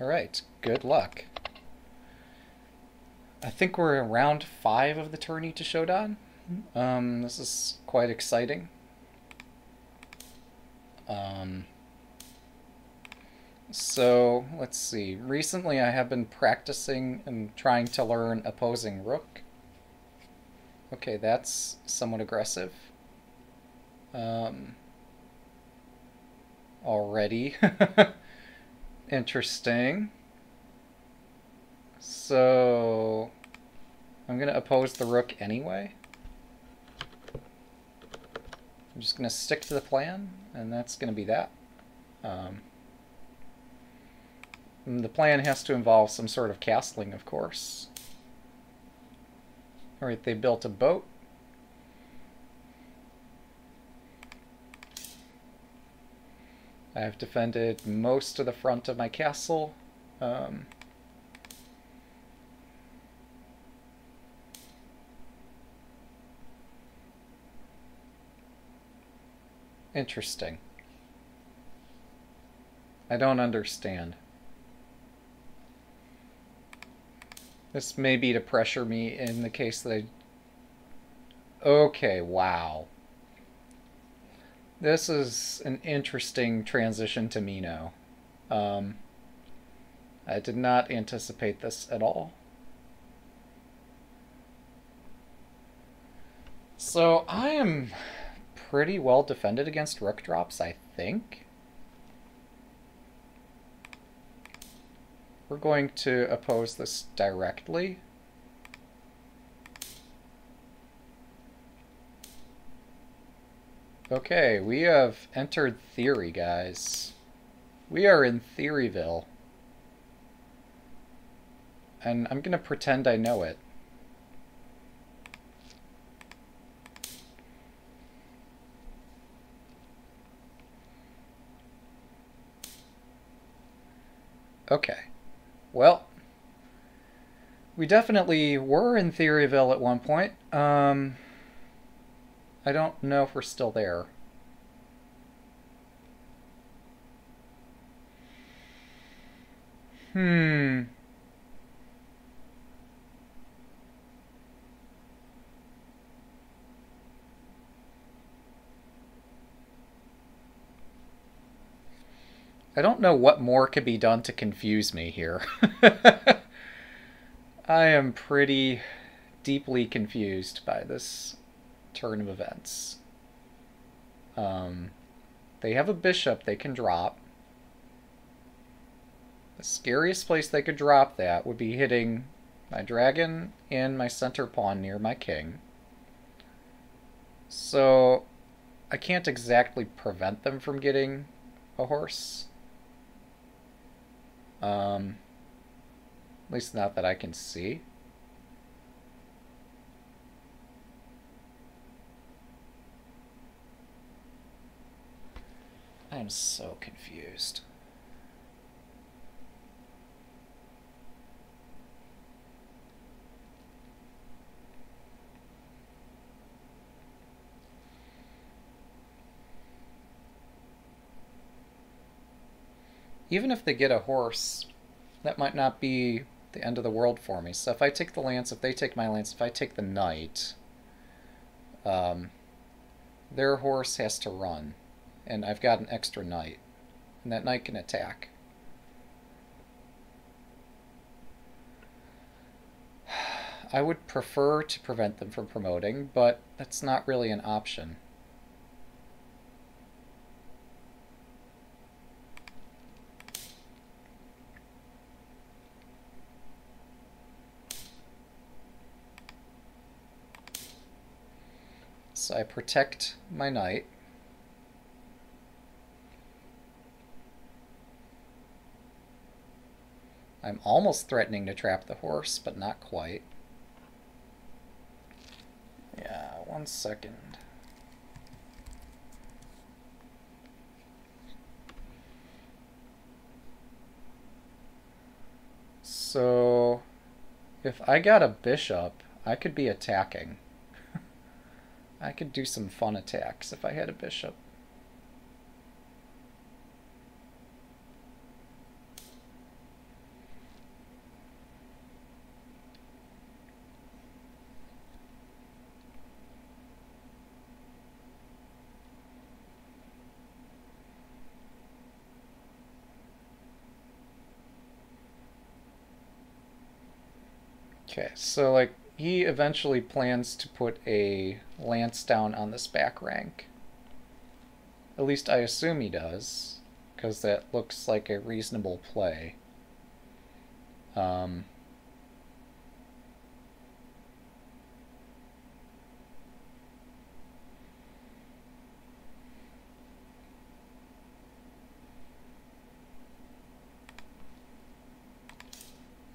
Alright, good luck. I think we're in round five of the tourney to Shodan. Um, this is quite exciting. Um, so, let's see. Recently I have been practicing and trying to learn opposing rook. Okay, that's somewhat aggressive. Um, already. Interesting. So, I'm going to oppose the rook anyway. I'm just going to stick to the plan, and that's going to be that. Um, the plan has to involve some sort of castling, of course. Alright, they built a boat. I have defended most of the front of my castle. Um, interesting. I don't understand. This may be to pressure me in the case that I... Okay, wow. This is an interesting transition to Mino. Um, I did not anticipate this at all. So I am pretty well defended against rook drops, I think. We're going to oppose this directly. Okay, we have entered theory, guys. We are in Theoryville. And I'm to pretend I know it. Okay. Well, we definitely were in Theoryville at one point. Um, I don't know if we're still there. Hmm. I don't know what more could be done to confuse me here. I am pretty deeply confused by this turn of events. Um, they have a bishop they can drop. Scariest place they could drop that would be hitting my dragon and my center pawn near my king. So I can't exactly prevent them from getting a horse. Um, at least not that I can see. I am so confused. Even if they get a horse, that might not be the end of the world for me. So if I take the lance, if they take my lance, if I take the knight, um, their horse has to run. And I've got an extra knight. And that knight can attack. I would prefer to prevent them from promoting, but that's not really an option. So I protect my knight. I'm almost threatening to trap the horse, but not quite. Yeah, one second. So, if I got a bishop, I could be attacking. I could do some fun attacks if I had a bishop. Okay, so like he eventually plans to put a lance down on this back rank. At least I assume he does, because that looks like a reasonable play. Um,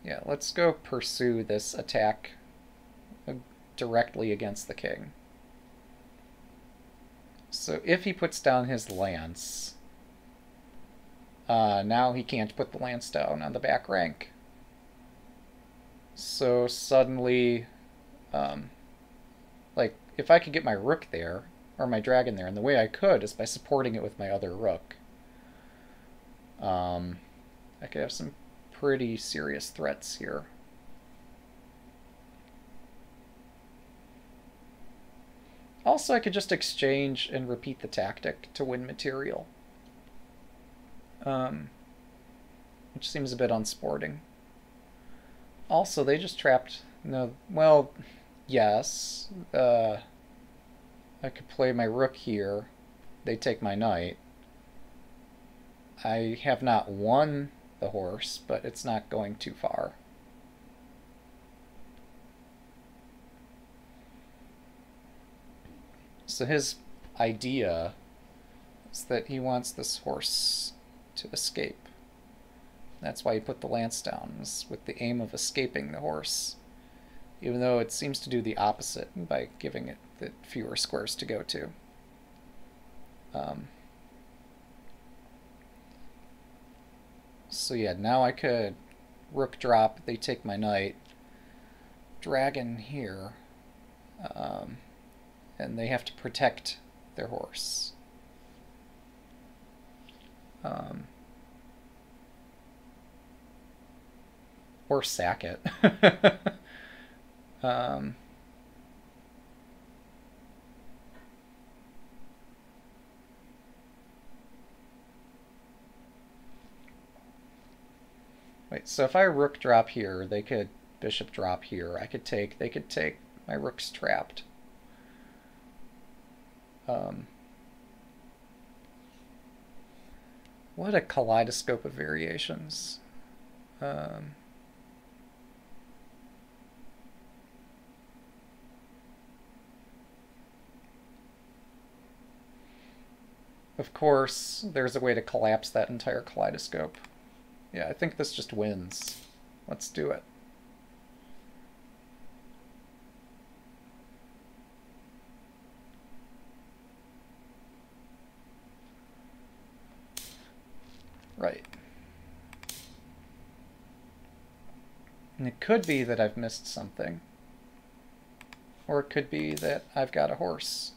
Yeah, let's go pursue this attack directly against the king. So if he puts down his lance, uh, now he can't put the lance down on the back rank. So suddenly, um, like, if I could get my rook there, or my dragon there, and the way I could is by supporting it with my other rook. Um, I could have some pretty serious threats here. Also, I could just exchange and repeat the tactic to win material. Um, which seems a bit unsporting. Also, they just trapped... No, well, yes. Uh, I could play my rook here. They take my knight. I have not won the horse, but it's not going too far. So his idea is that he wants this horse to escape. That's why he put the lance down, with the aim of escaping the horse, even though it seems to do the opposite by giving it the fewer squares to go to. Um, So yeah, now I could rook drop, they take my knight, dragon here, um, and they have to protect their horse. Um, or sack it. um, Wait, so if I rook drop here, they could bishop drop here. I could take, they could take, my rook's trapped. Um, what a kaleidoscope of variations. Um, of course, there's a way to collapse that entire kaleidoscope. Yeah, I think this just wins. Let's do it. Right. And it could be that I've missed something. Or it could be that I've got a horse.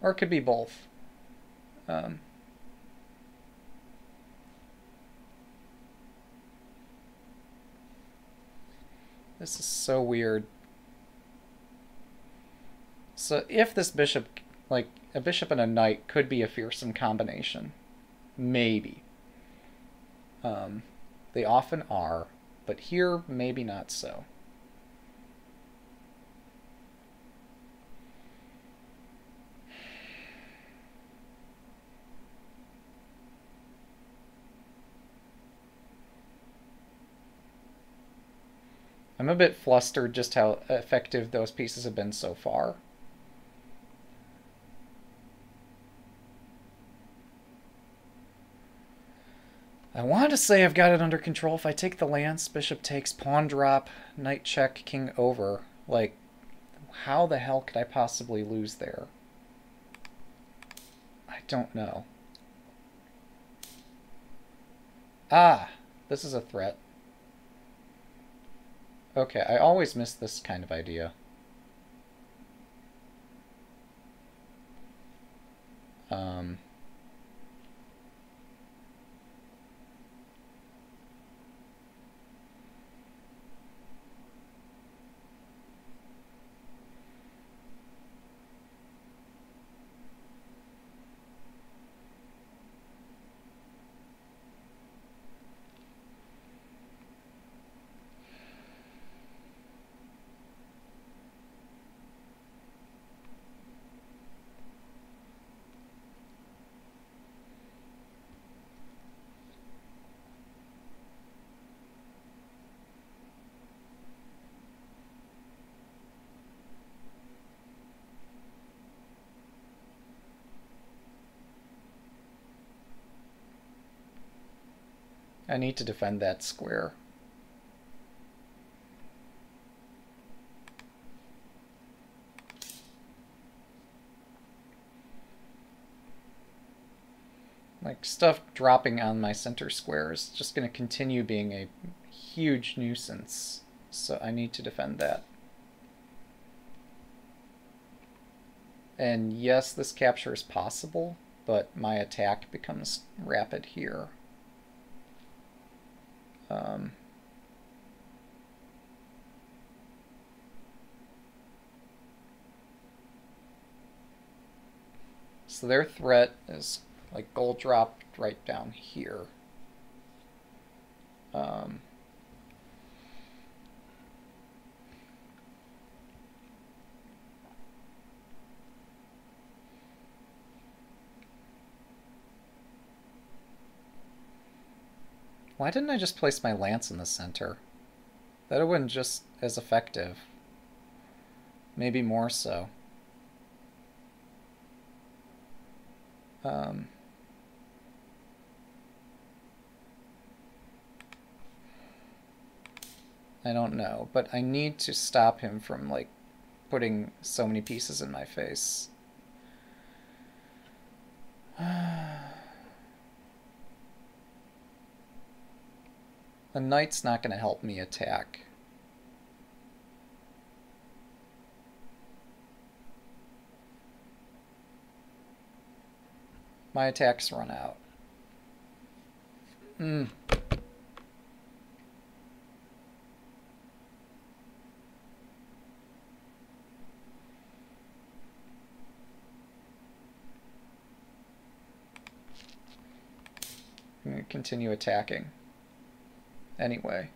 Or it could be both. Um, This is so weird. So if this bishop, like, a bishop and a knight could be a fearsome combination. Maybe. Um, they often are, but here, maybe not so. I'm a bit flustered just how effective those pieces have been so far. I want to say I've got it under control. If I take the lance, bishop takes, pawn drop, knight check, king over. Like, how the hell could I possibly lose there? I don't know. Ah, this is a threat. Okay, I always miss this kind of idea. Um, I need to defend that square. Like, stuff dropping on my center square is just going to continue being a huge nuisance. So I need to defend that. And yes, this capture is possible, but my attack becomes rapid here. Um, so their threat is like gold dropped right down here. Um, Why didn't I just place my lance in the center? That would have just as effective. Maybe more so. Um, I don't know, but I need to stop him from, like, putting so many pieces in my face. The knight's not going to help me attack. My attacks run out. Hmm. To continue attacking anyway.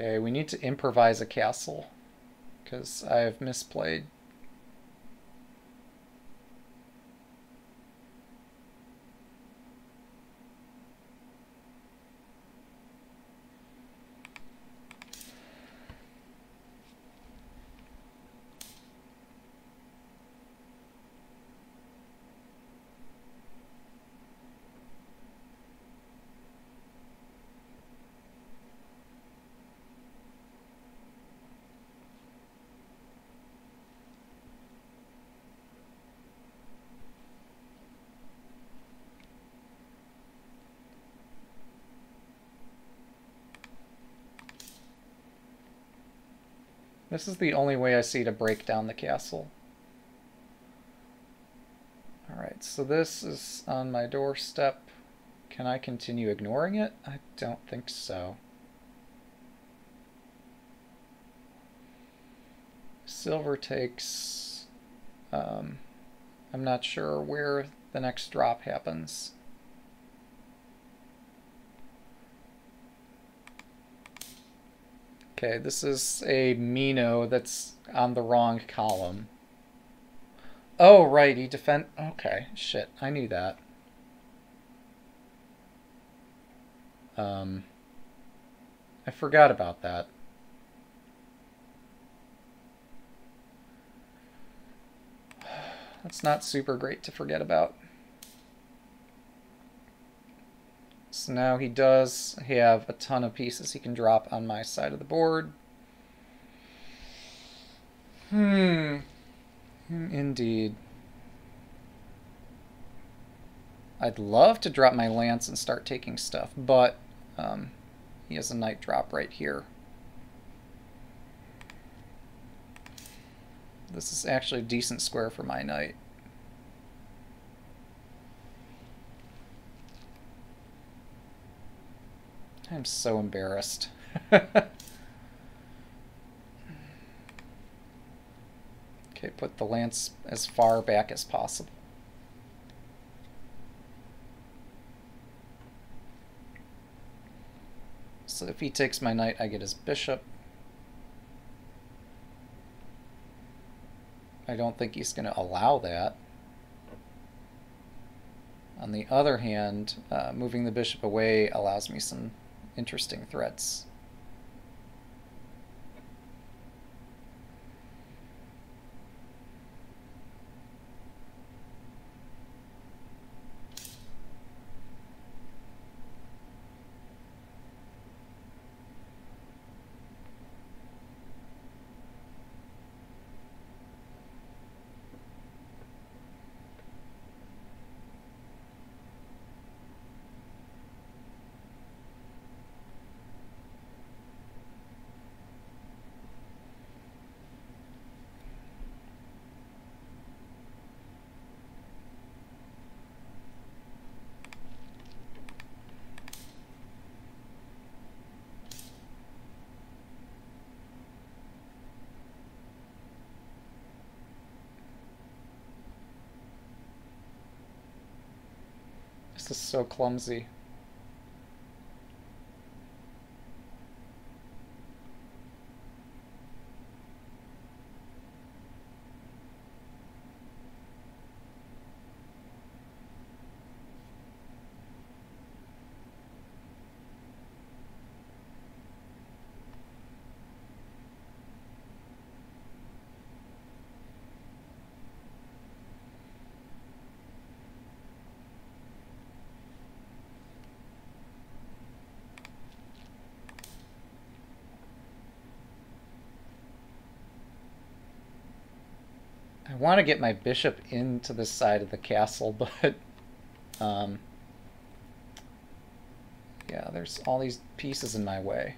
Okay, we need to improvise a castle because I've misplayed. This is the only way I see to break down the castle. Alright, so this is on my doorstep. Can I continue ignoring it? I don't think so. Silver takes... Um, I'm not sure where the next drop happens. Okay, this is a Mino that's on the wrong column. Oh, right, he defend... Okay, shit, I knew that. Um, I forgot about that. That's not super great to forget about. So now he does have a ton of pieces he can drop on my side of the board. Hmm. Indeed. I'd love to drop my lance and start taking stuff, but um, he has a knight drop right here. This is actually a decent square for my knight. I'm so embarrassed. okay, put the lance as far back as possible. So if he takes my knight, I get his bishop. I don't think he's going to allow that. On the other hand, uh, moving the bishop away allows me some interesting threats. This is so clumsy. Want to get my bishop into the side of the castle, but um, yeah, there's all these pieces in my way.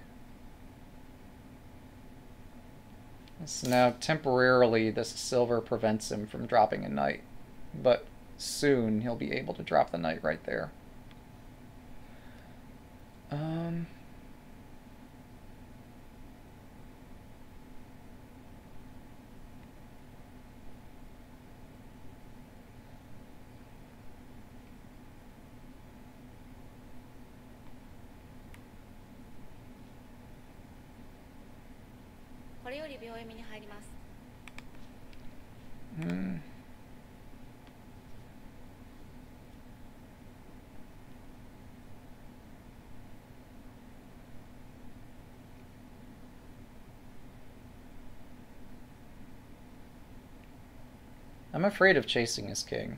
So now temporarily this silver prevents him from dropping a knight, but soon he'll be able to drop the knight right there. Um... I'm afraid of chasing his king.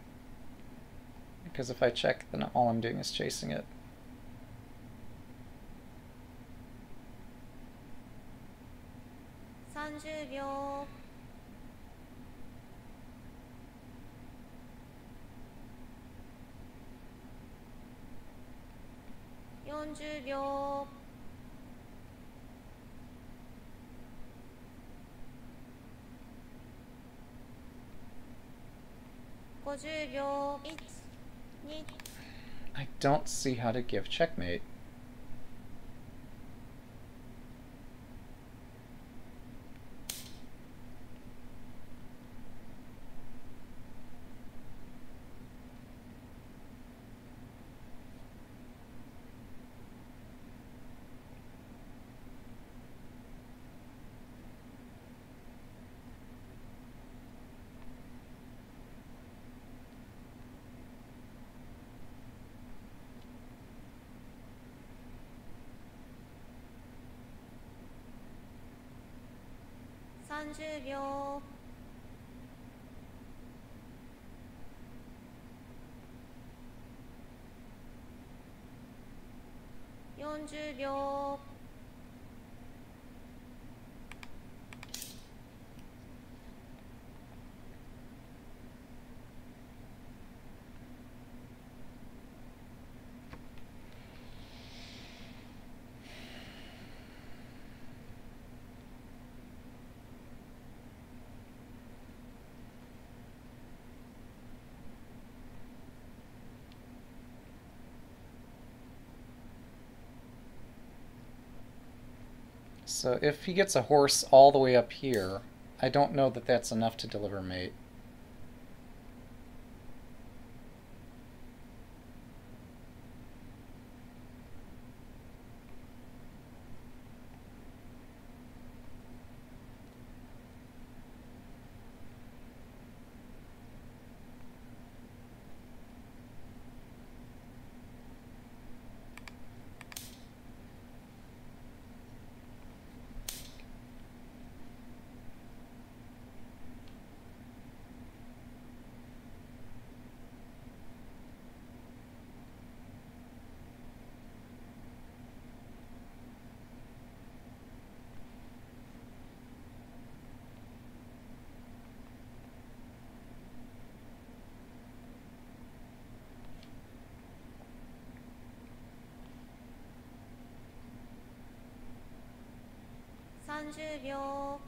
Because if I check, then all I'm doing is chasing it. I don't see how to give checkmate. ,30 秒。40秒。So if he gets a horse all the way up here, I don't know that that's enough to deliver 40秒。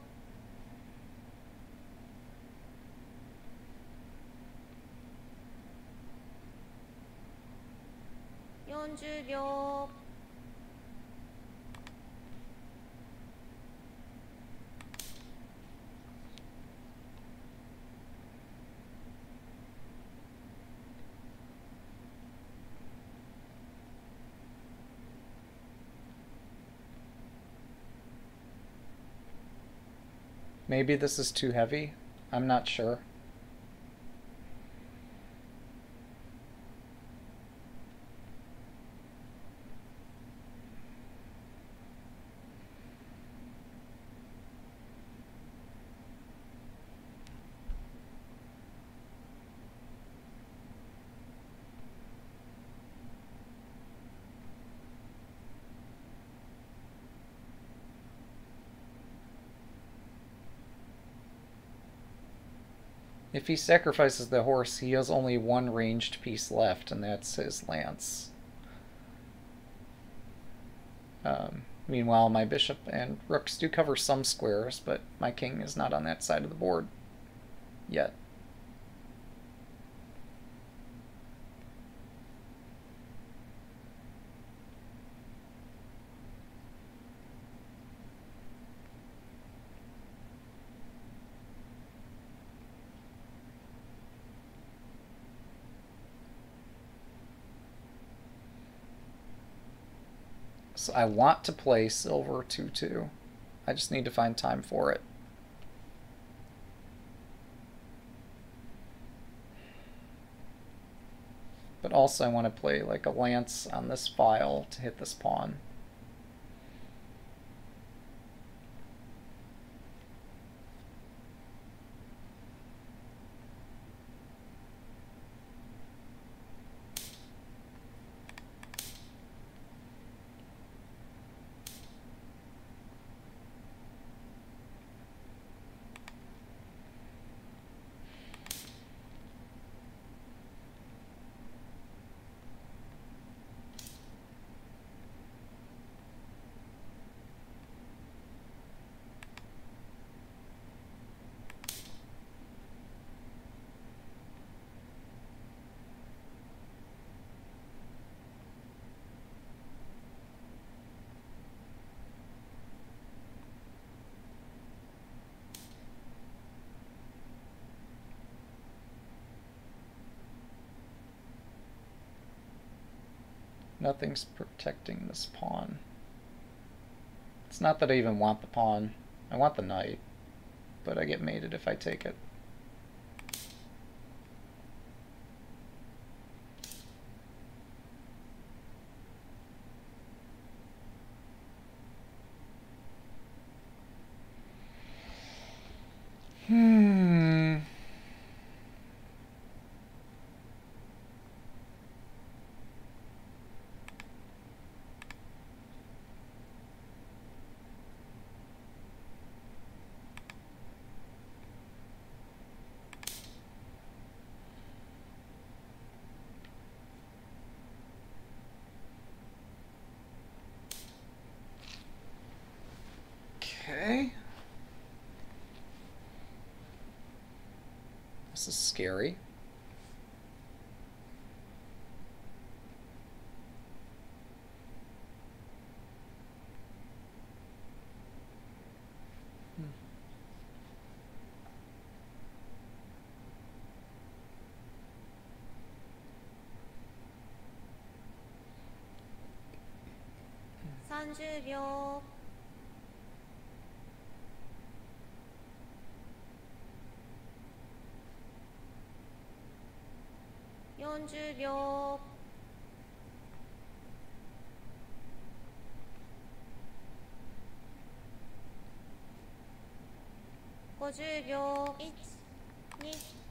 Maybe this is too heavy. I'm not sure. If he sacrifices the horse, he has only one ranged piece left, and that's his lance. Um, meanwhile, my bishop and rooks do cover some squares, but my king is not on that side of the board yet. I want to play silver 2-2. I just need to find time for it. But also I want to play like a lance on this file to hit this pawn. Nothing's protecting this pawn. It's not that I even want the pawn. I want the knight, but I get mated if I take it. This is scary. Hmm. Thirty seconds. 40秒。50秒。1 2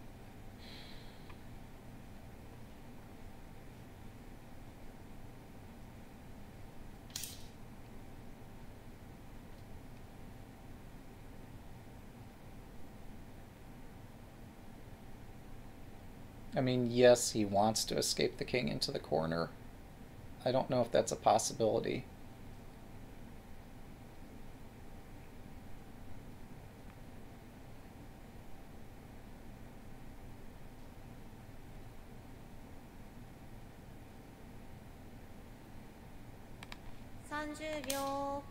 I mean, yes, he wants to escape the king into the corner. I don't know if that's a possibility.30 秒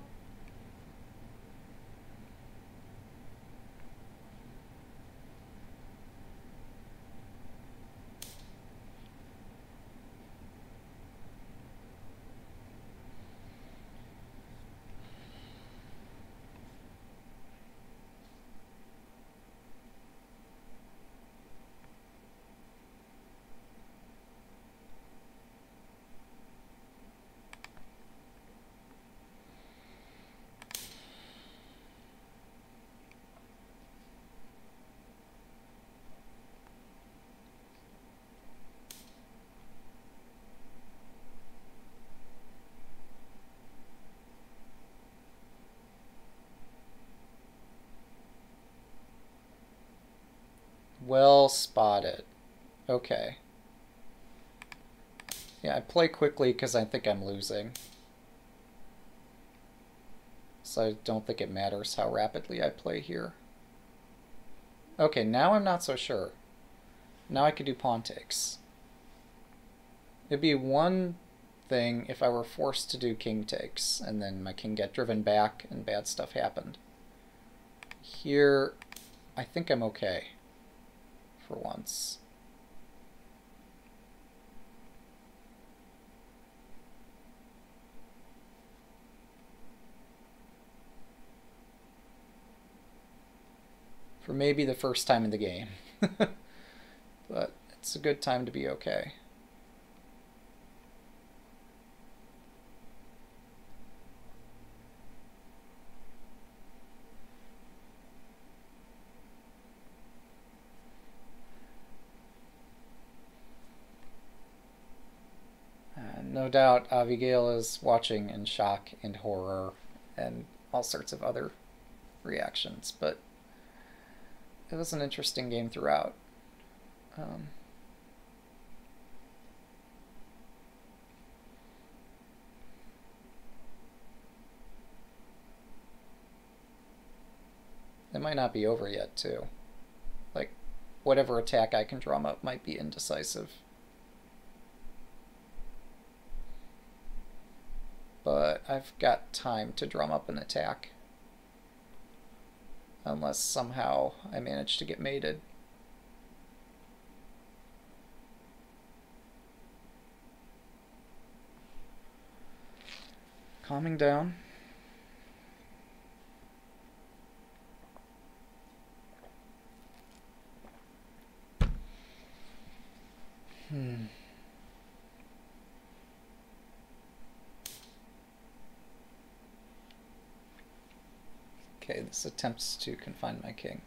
Well spotted. Okay. Yeah, I play quickly because I think I'm losing. So I don't think it matters how rapidly I play here. Okay, now I'm not so sure. Now I could do pawn takes. It'd be one thing if I were forced to do king takes, and then my king get driven back and bad stuff happened. Here, I think I'm okay for once. For maybe the first time in the game. but it's a good time to be okay. Uh, no doubt Abigail is watching in shock and horror and all sorts of other reactions, but it was an interesting game throughout. Um, it might not be over yet, too. Like, whatever attack I can drum up might be indecisive. but I've got time to drum up an attack. Unless somehow I manage to get mated. Calming down. This attempts to confine my king.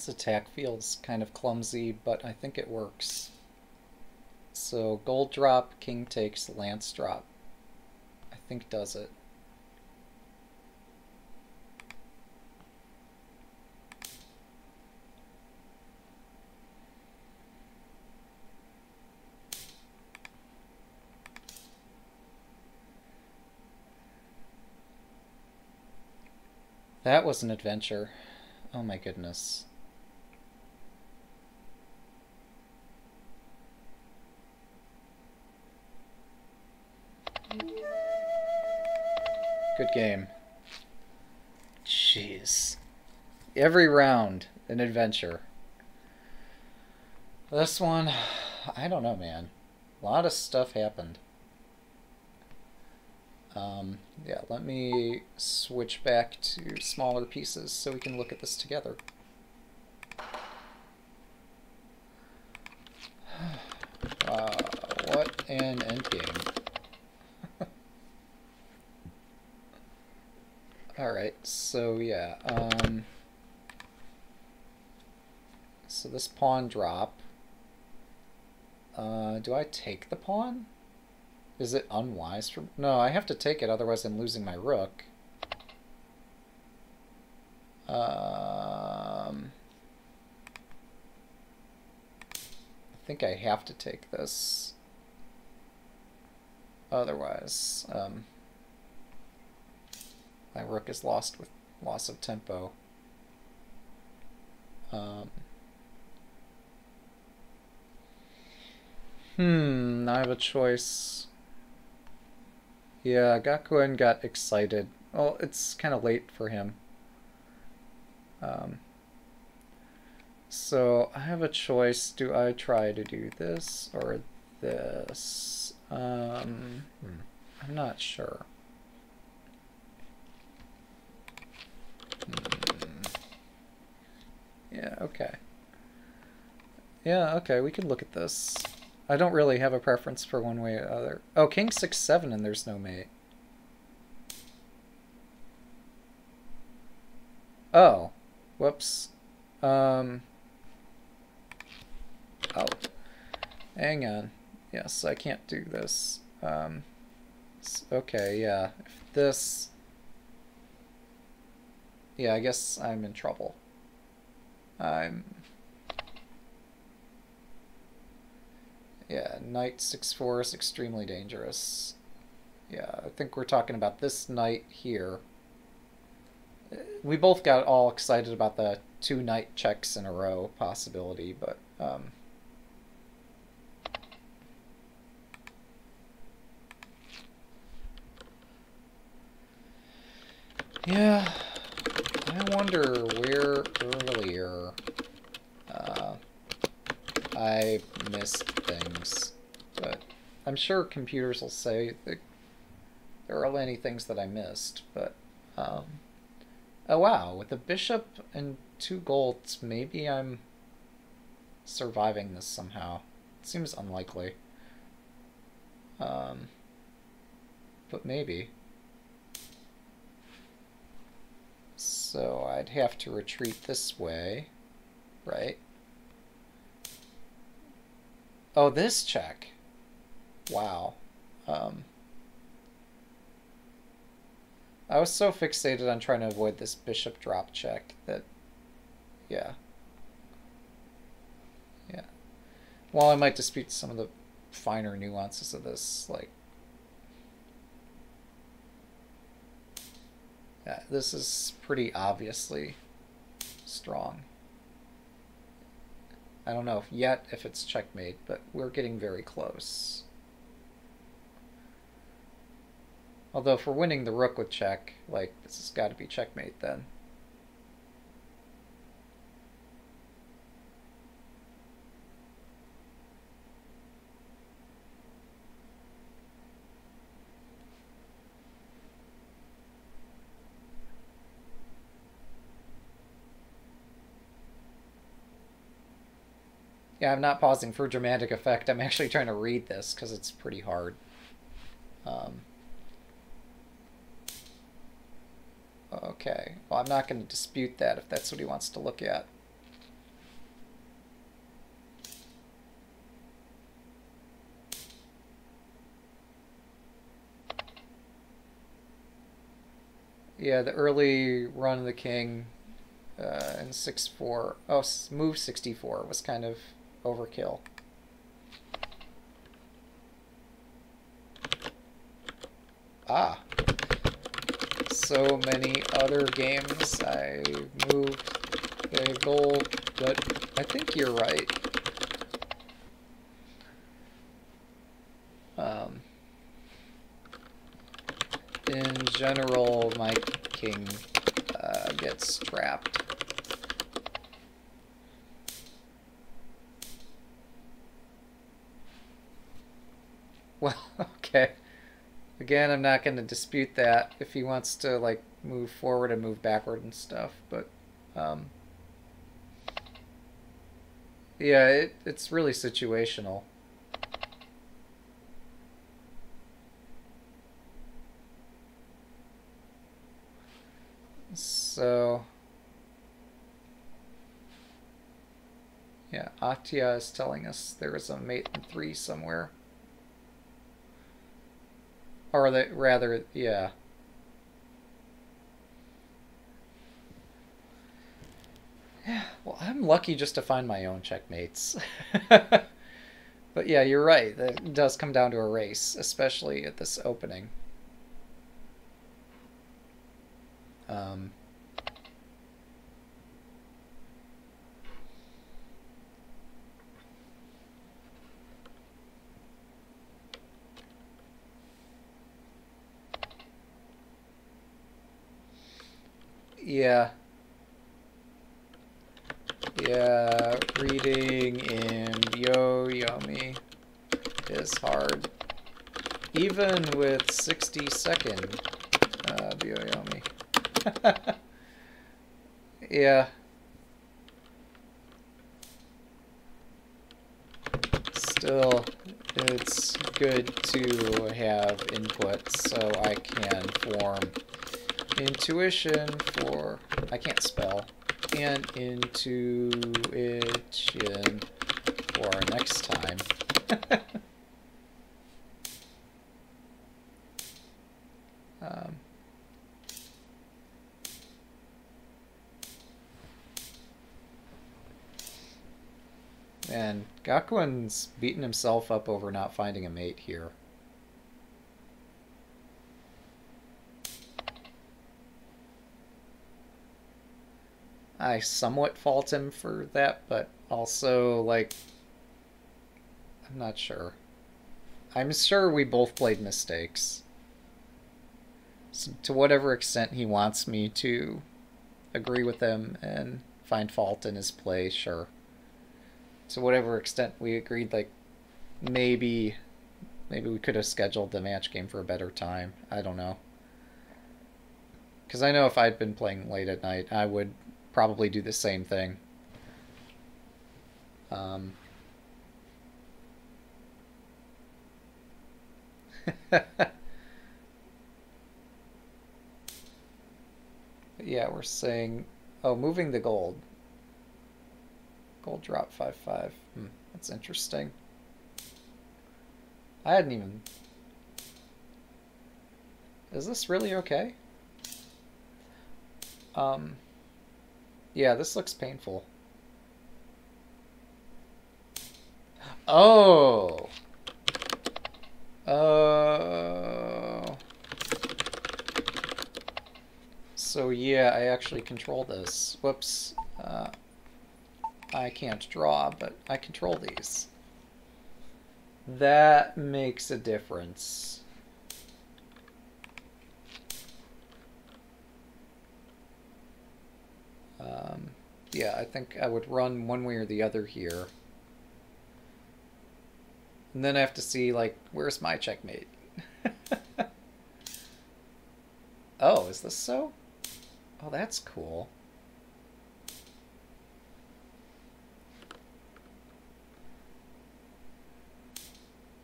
This attack feels kind of clumsy, but I think it works. So gold drop, king takes, lance drop. I think does it. That was an adventure. Oh my goodness. Good game. Jeez. Every round, an adventure. This one, I don't know, man. A lot of stuff happened. Um, yeah, let me switch back to smaller pieces so we can look at this together. Uh, what an endgame. Alright, so yeah, um, so this pawn drop, uh, do I take the pawn? Is it unwise for, no, I have to take it, otherwise I'm losing my rook. Um, I think I have to take this, otherwise, um, my rook is lost with loss of tempo. Um, hmm, I have a choice. Yeah, Gakuen got excited. Well, it's kind of late for him. Um, so I have a choice. Do I try to do this or this? Um, hmm, I'm not sure. Yeah, okay. Yeah, okay, we can look at this. I don't really have a preference for one way or other. Oh, king 6-7 and there's no mate. Oh. Whoops. Um. Oh. Hang on. Yes, I can't do this. Um. Okay, yeah. If this yeah, I guess I'm in trouble. I'm... Yeah, knight 6-4 is extremely dangerous. Yeah, I think we're talking about this knight here. We both got all excited about the two knight checks in a row possibility, but... Um, yeah, I wonder where earlier uh, I missed things, but I'm sure computers will say that there are many things that I missed, but um, oh wow, with a bishop and two golds, maybe I'm surviving this somehow. It seems unlikely. Um, but maybe. So I'd have to retreat this way, right? Oh, this check. Wow. Um, I was so fixated on trying to avoid this bishop drop check that, yeah. Yeah. While I might dispute some of the finer nuances of this, like, This is pretty obviously strong. I don't know if yet if it's checkmate, but we're getting very close. Although if we're winning the rook with check, like, this has got to be checkmate then. I'm not pausing for dramatic effect. I'm actually trying to read this because it's pretty hard. Um, okay. Well, I'm not going to dispute that if that's what he wants to look at. Yeah, the early run of the king uh, in 6-4. Oh, move 64 was kind of overkill. Ah. So many other games. I moved the gold, but I think you're right. Um, in general, my king uh, gets trapped. Well, okay. Again, I'm not going to dispute that if he wants to like move forward and move backward and stuff, but um, yeah, it, it's really situational. So, yeah, Atya is telling us there is a mate in three somewhere. Or they rather, yeah. Yeah, well, I'm lucky just to find my own checkmates. but yeah, you're right. It does come down to a race, especially at this opening. Um, yeah. Yeah, reading in Byo-Yomi is hard. Even with 60 second uh, Byo-Yomi. yeah. Still, it's good to have input so I can form intuition for... I can't spell. And intuition for next time. um, and Gakuen's beaten himself up over not finding a mate here. I somewhat fault him for that, but also, like, I'm not sure. I'm sure we both played mistakes. So to whatever extent he wants me to agree with him and find fault in his play, sure. To whatever extent we agreed, like, maybe, maybe we could have scheduled the match game for a better time. I don't know. Because I know if I'd been playing late at night, I would probably do the same thing. Um, yeah, we're saying, oh, moving the gold. Gold drop 5 5. Hmm, that's interesting. I hadn't even. Is this really okay? Um. Yeah, this looks painful. Oh! Oh. So yeah, I actually control this. Whoops. Uh, I can't draw, but I control these. That makes a difference. Um, yeah, I think I would run one way or the other here. And then I have to see, like, where's my checkmate? oh, is this so? Oh, that's cool.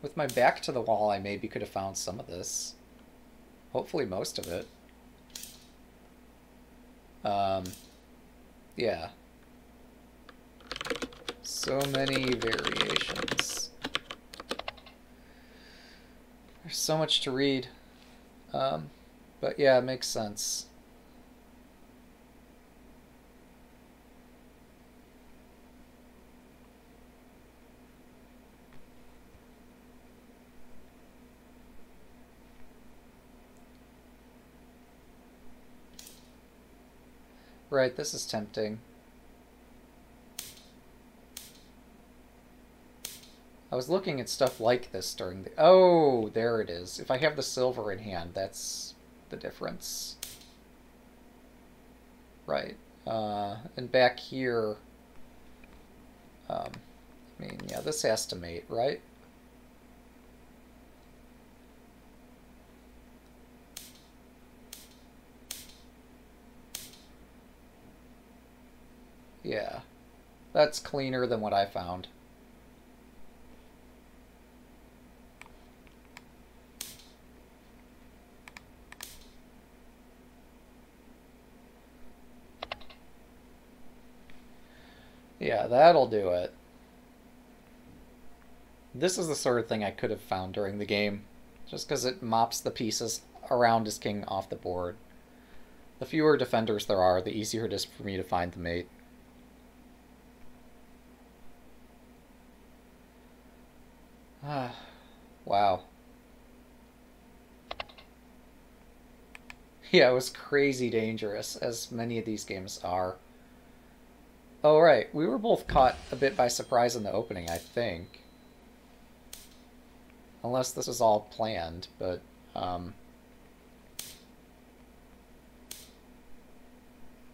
With my back to the wall, I maybe could have found some of this. Hopefully most of it. Um, yeah. So many variations. There's so much to read. Um, but yeah, it makes sense. Right, this is tempting. I was looking at stuff like this during the... Oh, there it is. If I have the silver in hand, that's the difference. Right. Uh, and back here... Um, I mean, yeah, this has to mate, right? Yeah. That's cleaner than what I found. Yeah, that'll do it. This is the sort of thing I could have found during the game, just because it mops the pieces around his king off the board. The fewer defenders there are, the easier it is for me to find the mate. wow. Yeah, it was crazy dangerous, as many of these games are. Oh, right. We were both caught a bit by surprise in the opening, I think. Unless this was all planned, but... Um...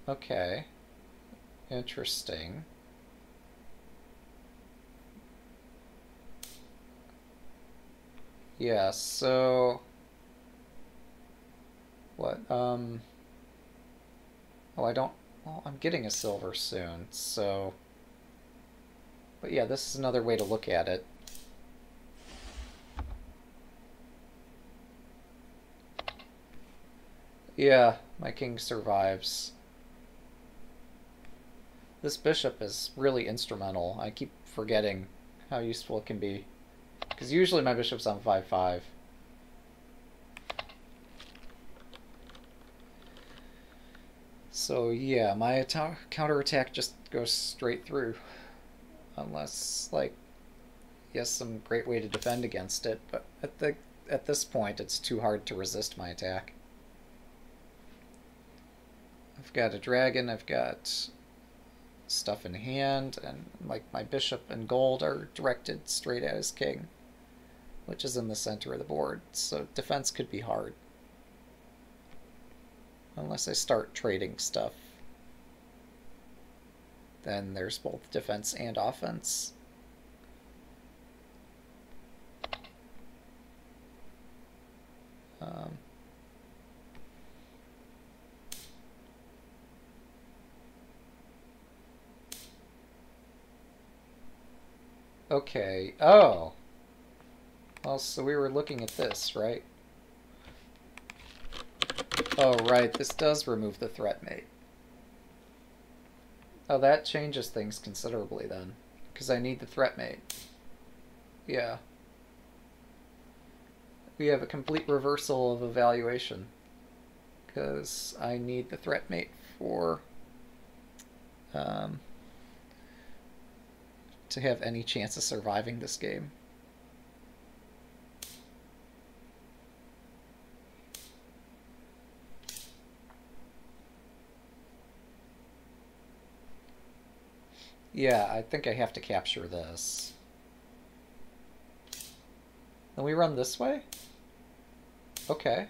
Okay. Interesting. Yeah, so... What, um... Oh, I don't... Well, I'm getting a silver soon, so... But yeah, this is another way to look at it. Yeah, my king survives. This bishop is really instrumental. I keep forgetting how useful it can be. Because usually my bishop's on 5-5. So yeah, my attack, counterattack just goes straight through. Unless, like, yes, some great way to defend against it, but at the at this point it's too hard to resist my attack. I've got a dragon, I've got stuff in hand, and like my bishop and gold are directed straight at his king, which is in the center of the board, so defense could be hard. Unless I start trading stuff. Then there's both defense and offense. Um, okay. Oh. Well, so we were looking at this, right? Oh, right, this does remove the threat mate. Oh, that changes things considerably then. Because I need the threat mate. Yeah. We have a complete reversal of evaluation. Because I need the threat mate for... Um, to have any chance of surviving this game. Yeah, I think I have to capture this. Then we run this way? Okay.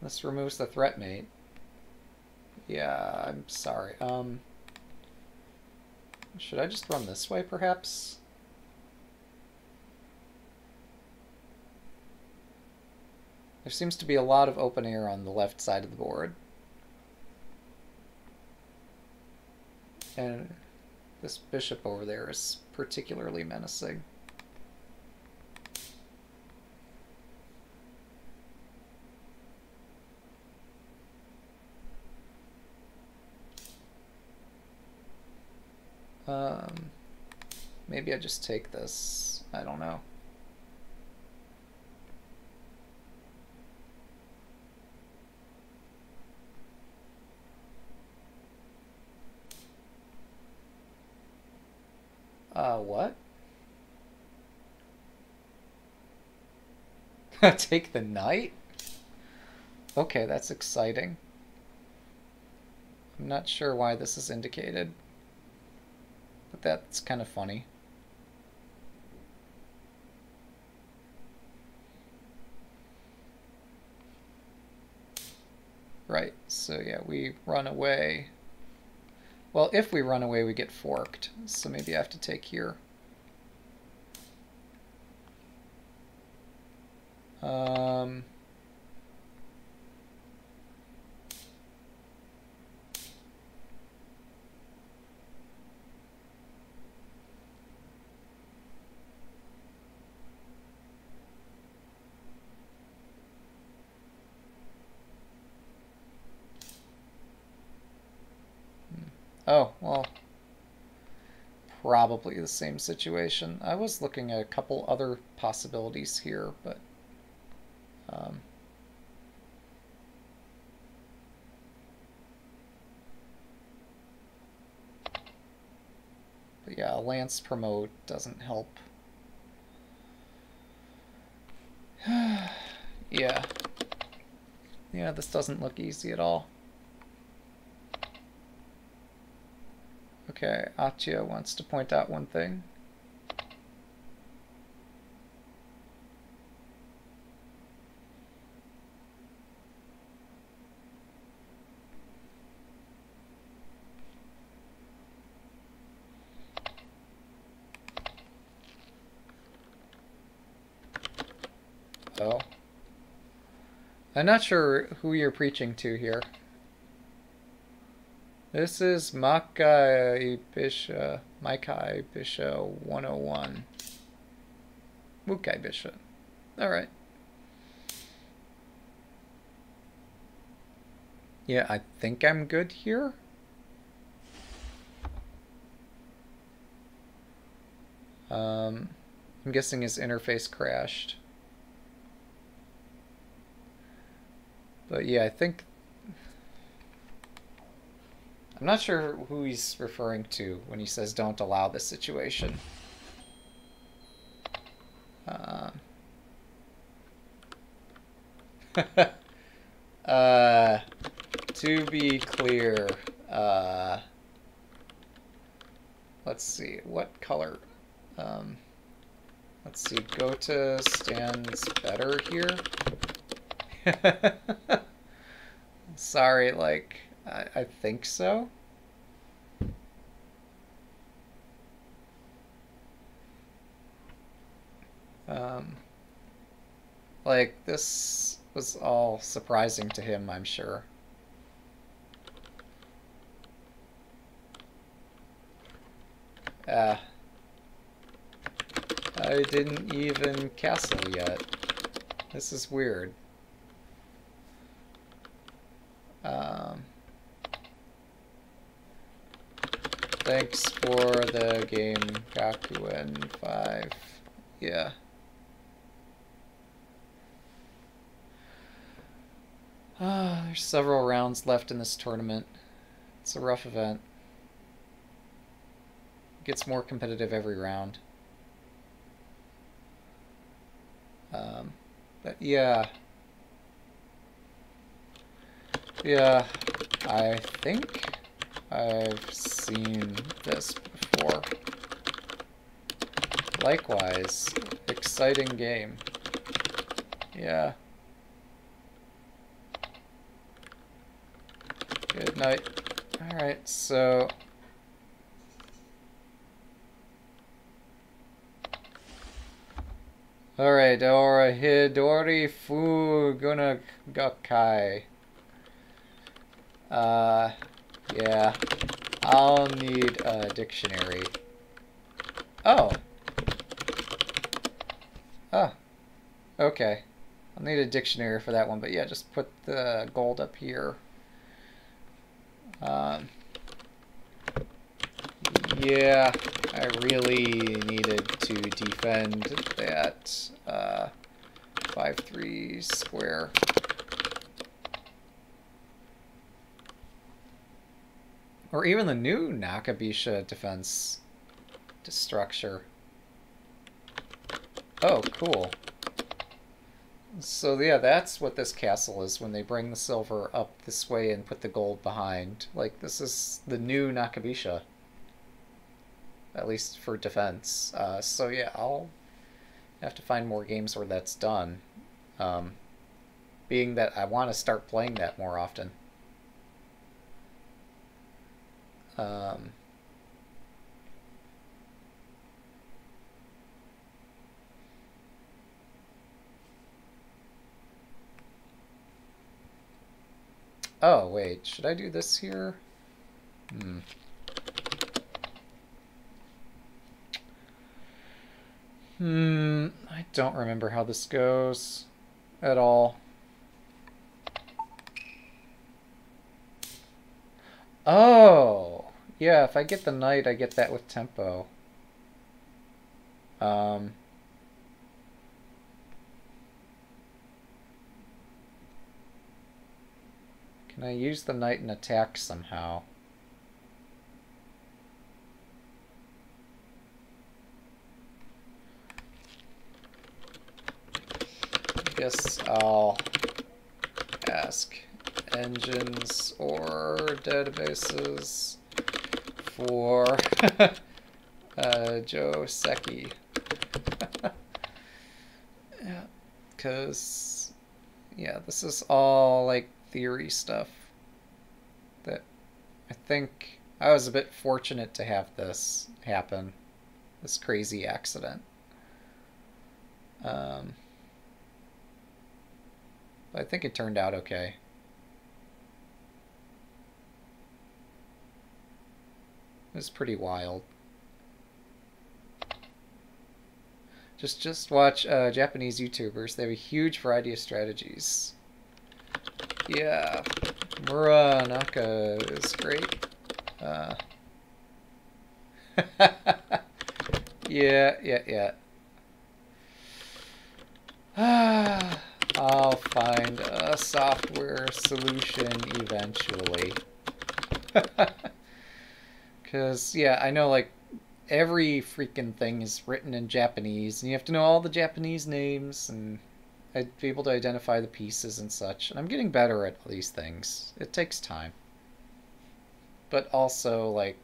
This removes the threat mate. Yeah, I'm sorry. Um, should I just run this way, perhaps? There seems to be a lot of open air on the left side of the board. And this bishop over there is particularly menacing. Um, maybe I just take this. I don't know. Uh, what? Take the knight? Okay, that's exciting. I'm not sure why this is indicated, but that's kind of funny. Right, so yeah, we run away. Well, if we run away, we get forked, so maybe I have to take here. Um... Oh, well, probably the same situation. I was looking at a couple other possibilities here, but um, but yeah, lance promote doesn't help. yeah. Yeah, this doesn't look easy at all. Okay, Atya wants to point out one thing. Oh. I'm not sure who you're preaching to here. This is Makai Bisha, Mukai Bisha 101. Mukai Bisha. Alright. Yeah, I think I'm good here. Um, I'm guessing his interface crashed. But yeah, I think I'm not sure who he's referring to when he says don't allow this situation. Uh, uh, to be clear, uh, let's see, what color? Um, let's see, Gote stands better here. Sorry, like, I, I think so. Um, like, this was all surprising to him, I'm sure. Ah. I didn't even castle yet. This is weird. Um... Thanks for the game, Gakuen 5. Yeah. Ah, there's several rounds left in this tournament. It's a rough event. It gets more competitive every round. Um, but yeah. Yeah, I think I've seen this before. Likewise, exciting game. Yeah. Good night. Alright, so... Alright, Ora Hidori Fu Guna Gakai. Uh... Yeah. I'll need a dictionary. Oh. Oh. Okay. I'll need a dictionary for that one, but yeah, just put the gold up here. Um, yeah, I really needed to defend that 5-3 uh, square. Or even the new Nakabisha defense structure. Oh, cool. So yeah, that's what this castle is when they bring the silver up this way and put the gold behind. Like this is the new Nakabisha. At least for defense. Uh, so yeah, I'll have to find more games where that's done. Um, being that I want to start playing that more often. Um, Oh, wait. Should I do this here? Hmm. Hmm. I don't remember how this goes at all. Oh! Yeah, if I get the knight, I get that with tempo. Um... Can I use the knight and attack somehow? I guess I'll ask engines or databases for uh, Joseki. yeah, because, yeah, this is all like theory stuff that I think I was a bit fortunate to have this happen, this crazy accident. Um, but I think it turned out okay. Was pretty wild. Just just watch uh, Japanese YouTubers. They have a huge variety of strategies. Yeah, Muranaka is great. Uh, yeah, yeah, yeah. I'll find a software solution eventually. Because, yeah, I know, like, every freaking thing is written in Japanese, and you have to know all the Japanese names, and I'd be able to identify the pieces and such. And I'm getting better at these things. It takes time. But also, like,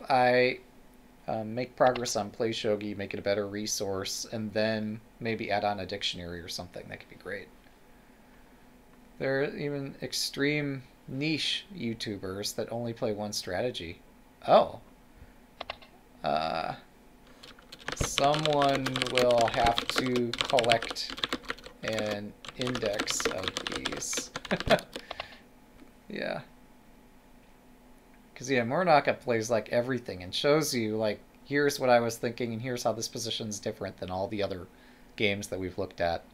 if I um, make progress on Play Shogi, make it a better resource, and then maybe add on a dictionary or something, that could be great. There are even extreme niche YouTubers that only play one strategy. Oh. Uh, someone will have to collect an index of these. yeah. Because, yeah, Muranaka plays, like, everything and shows you, like, here's what I was thinking and here's how this position's different than all the other games that we've looked at.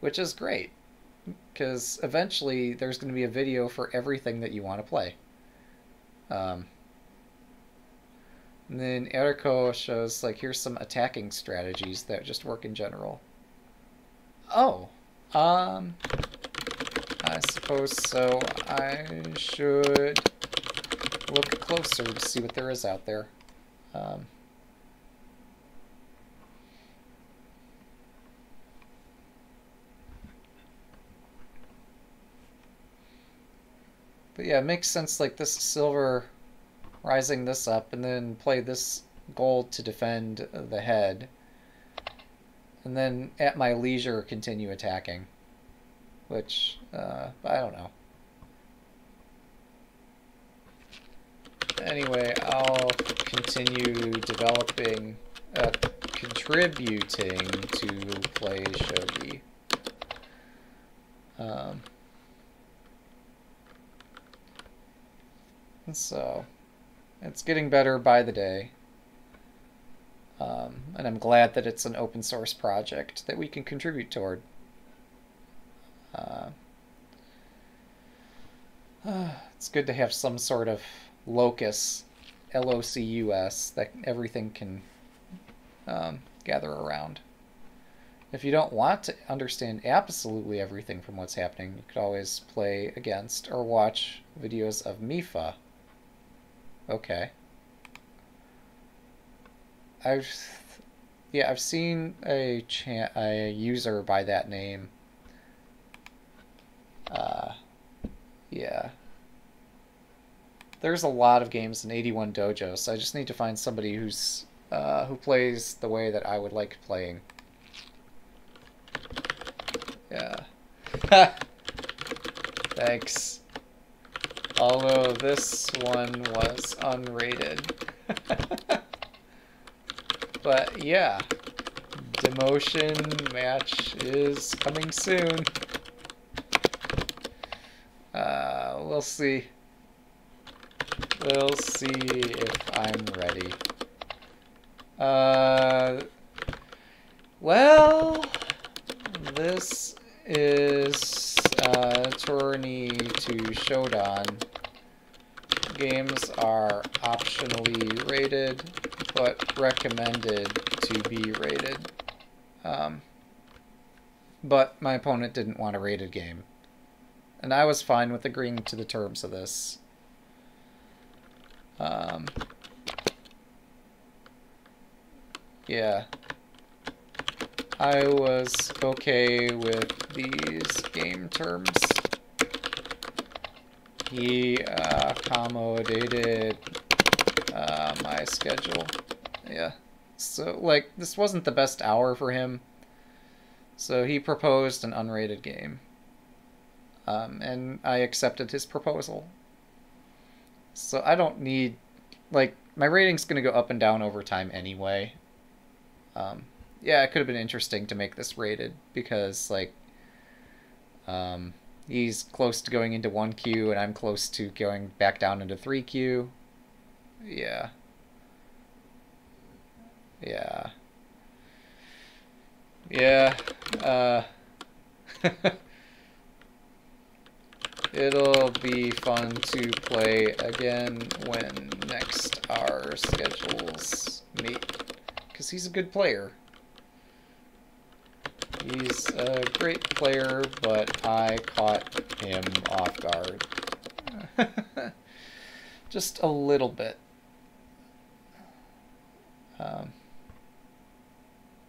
Which is great. Because eventually there's going to be a video for everything that you want to play. Um, and then Eriko shows, like, here's some attacking strategies that just work in general. Oh, um, I suppose so. I should look closer to see what there is out there. Um, but yeah, it makes sense like this silver rising this up and then play this gold to defend the head and then at my leisure continue attacking. Which, uh, I don't know. Anyway, I'll continue developing, uh, contributing to play shogi. Um, so, it's getting better by the day. Um, and I'm glad that it's an open source project that we can contribute toward. Uh, uh, it's good to have some sort of locus, L-O-C-U-S, that everything can um, gather around. If you don't want to understand absolutely everything from what's happening, you could always play against or watch videos of Mipha. Okay. I've yeah, I've seen a cha- a user by that name. Uh, yeah. There's a lot of games in 81 Dojo, so I just need to find somebody who's uh, who plays the way that I would like playing. Yeah. Thanks. Although this one was unrated. but yeah. Demotion match is coming soon. Uh, we'll see. We'll see if I'm ready. Uh, well, this is uh, tourney to Shodan. Games are optionally rated, but recommended to be rated. Um, but my opponent didn't want a rated game. And I was fine with agreeing to the terms of this. Um, yeah. I was okay with these game terms. He uh, accommodated uh, my schedule. Yeah. So, like, this wasn't the best hour for him. So he proposed an unrated game. Um, and I accepted his proposal. So I don't need, like, my rating's going to go up and down over time anyway. Um, yeah, it could have been interesting to make this rated because, like, um, he's close to going into 1Q and I'm close to going back down into 3Q. Yeah. Yeah. Yeah. Uh, it'll be fun to play again when next our schedules meet. Because he's a good player. He's a great player, but I caught him off guard. Just a little bit. Um,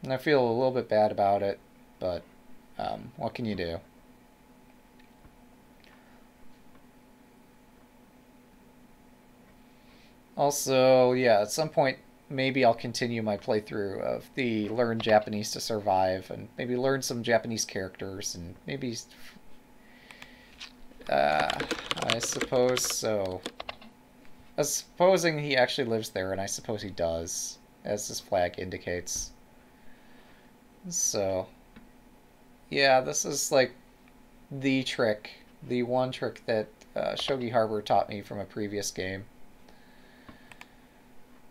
and I feel a little bit bad about it, but um, what can you do? Also, yeah, at some point, maybe I'll continue my playthrough of the Learn Japanese to Survive and maybe learn some Japanese characters and maybe. Uh, I suppose so. Uh, supposing he actually lives there, and I suppose he does, as his flag indicates. So, yeah, this is like the trick, the one trick that uh, Shogi Harbour taught me from a previous game.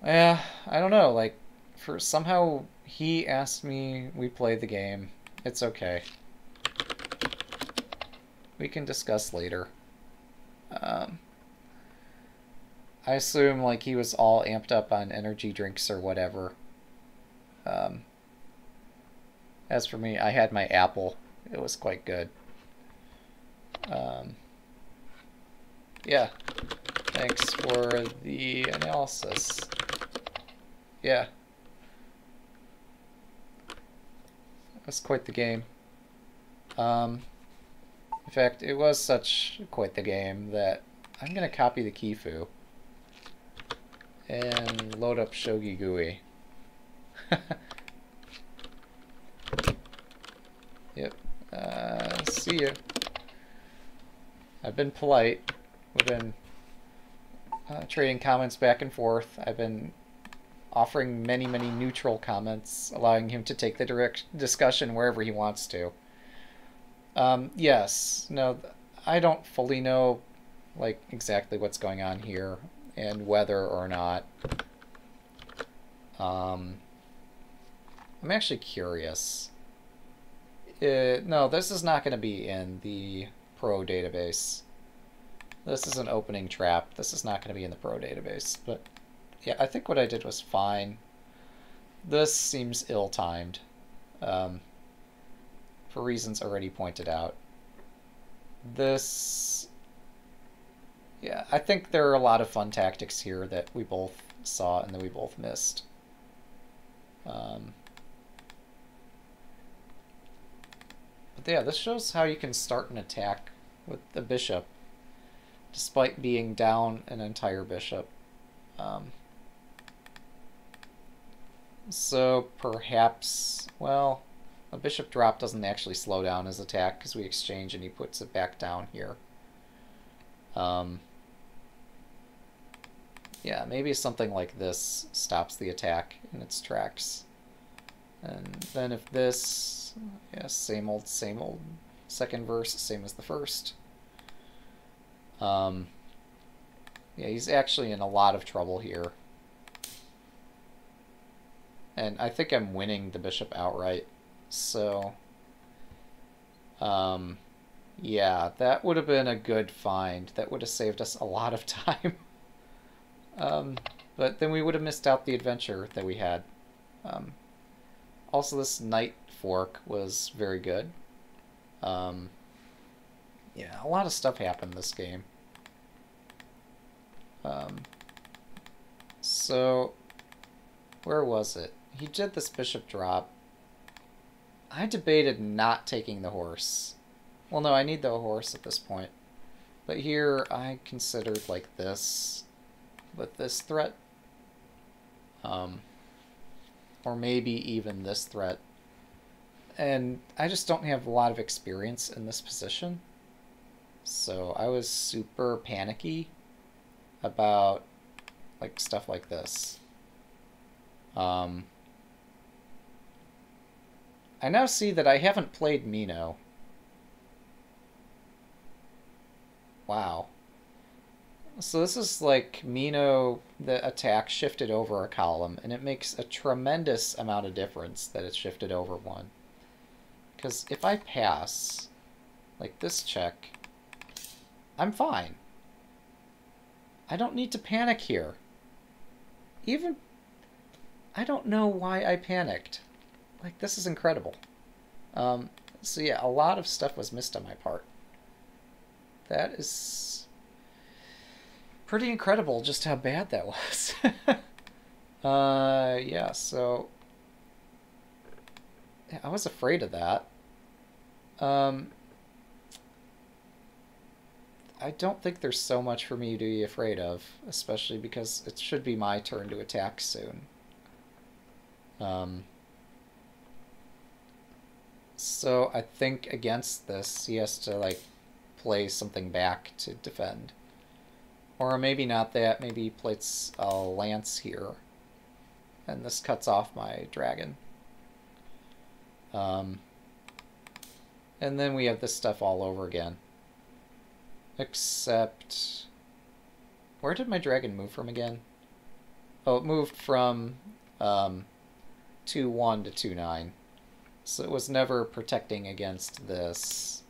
Yeah, I don't know. Like, for somehow he asked me, we played the game. It's okay. We can discuss later. Um, I assume like he was all amped up on energy drinks or whatever. Um, as for me, I had my apple. It was quite good. Um, yeah. Thanks for the analysis. Yeah. That's quite the game. Um, in fact, it was such quite the game that I'm going to copy the Kifu and load up Shogi GUI. yep. Uh, see you. I've been polite. We've been uh, trading comments back and forth. I've been offering many, many neutral comments, allowing him to take the direct discussion wherever he wants to. Um, yes, no, I don't fully know, like, exactly what's going on here and whether or not. Um, I'm actually curious. Uh, no, this is not going to be in the pro database. This is an opening trap. This is not going to be in the pro database, but yeah, I think what I did was fine. This seems ill-timed, um, for reasons already pointed out. This, yeah, I think there are a lot of fun tactics here that we both saw and that we both missed. Um, but yeah, this shows how you can start an attack with the bishop, despite being down an entire bishop. Um, so perhaps, well, a bishop drop doesn't actually slow down his attack because we exchange and he puts it back down here. Um, yeah, maybe something like this stops the attack in its tracks. And then if this, yeah, same old, same old. Second verse, same as the first. Um, yeah, he's actually in a lot of trouble here. And I think I'm winning the bishop outright. So, um, yeah, that would have been a good find. That would have saved us a lot of time. um, but then we would have missed out the adventure that we had. Um, also, this knight fork was very good. Um, yeah, a lot of stuff happened this game. Um, so, where was it? He did this bishop drop. I debated not taking the horse. Well, no, I need the horse at this point. But here, I considered like this with this threat. Um, or maybe even this threat. And I just don't have a lot of experience in this position. So I was super panicky about like stuff like this. Um, I now see that I haven't played Mino. Wow. So this is like Mino, the attack shifted over a column, and it makes a tremendous amount of difference that it's shifted over one. Because if I pass, like this check, I'm fine. I don't need to panic here. Even, I don't know why I panicked. Like, this is incredible. Um, so yeah, a lot of stuff was missed on my part. That is pretty incredible just how bad that was. uh, yeah, so I was afraid of that. Um, I don't think there's so much for me to be afraid of, especially because it should be my turn to attack soon. Um, so I think against this, he has to like play something back to defend. Or maybe not that, maybe he plays a lance here. And this cuts off my dragon. Um, and then we have this stuff all over again. Except... Where did my dragon move from again? Oh, it moved from um, 2-1 to 2-9. So it was never protecting against this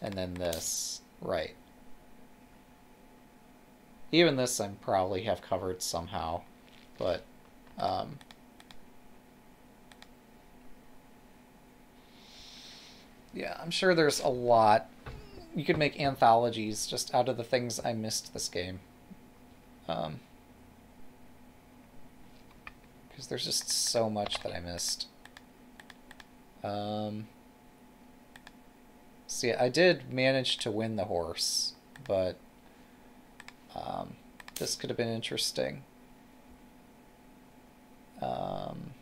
and then this. Right. Even this I probably have covered somehow, but um, yeah, I'm sure there's a lot. You could make anthologies just out of the things I missed this game. Um, because there's just so much that I missed. Um, see, I did manage to win the horse, but um, this could have been interesting. Um,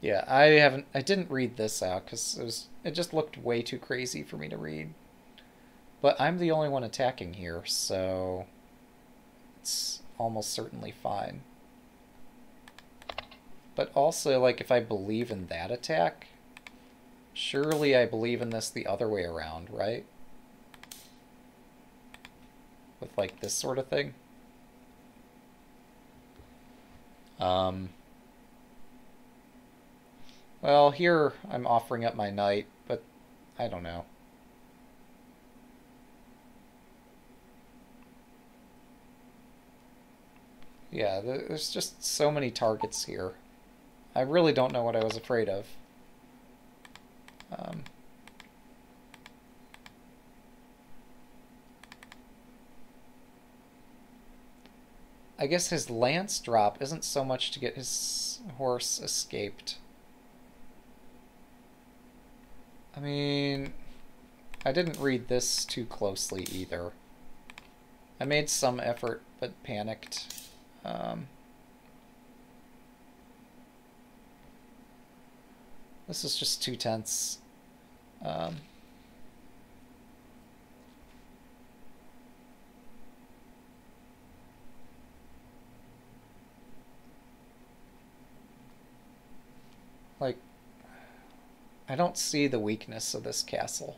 yeah, I haven't. I didn't read this out because it was. It just looked way too crazy for me to read. But I'm the only one attacking here, so it's almost certainly fine. But also, like, if I believe in that attack, surely I believe in this the other way around, right? With, like, this sort of thing. Um, well, here I'm offering up my knight, but I don't know. Yeah, there's just so many targets here. I really don't know what I was afraid of. Um, I guess his lance drop isn't so much to get his horse escaped. I mean, I didn't read this too closely either. I made some effort, but panicked. Um, this is just too tense. Um, like, I don't see the weakness of this castle.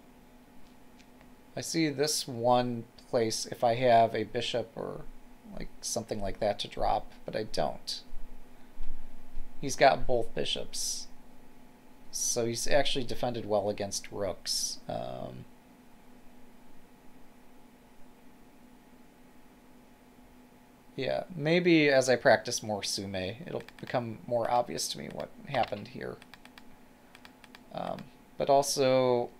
I see this one place if I have a bishop or like something like that to drop, but I don't. He's got both bishops. So he's actually defended well against rooks. Um, yeah, maybe as I practice more tsume, it'll become more obvious to me what happened here. Um, but also,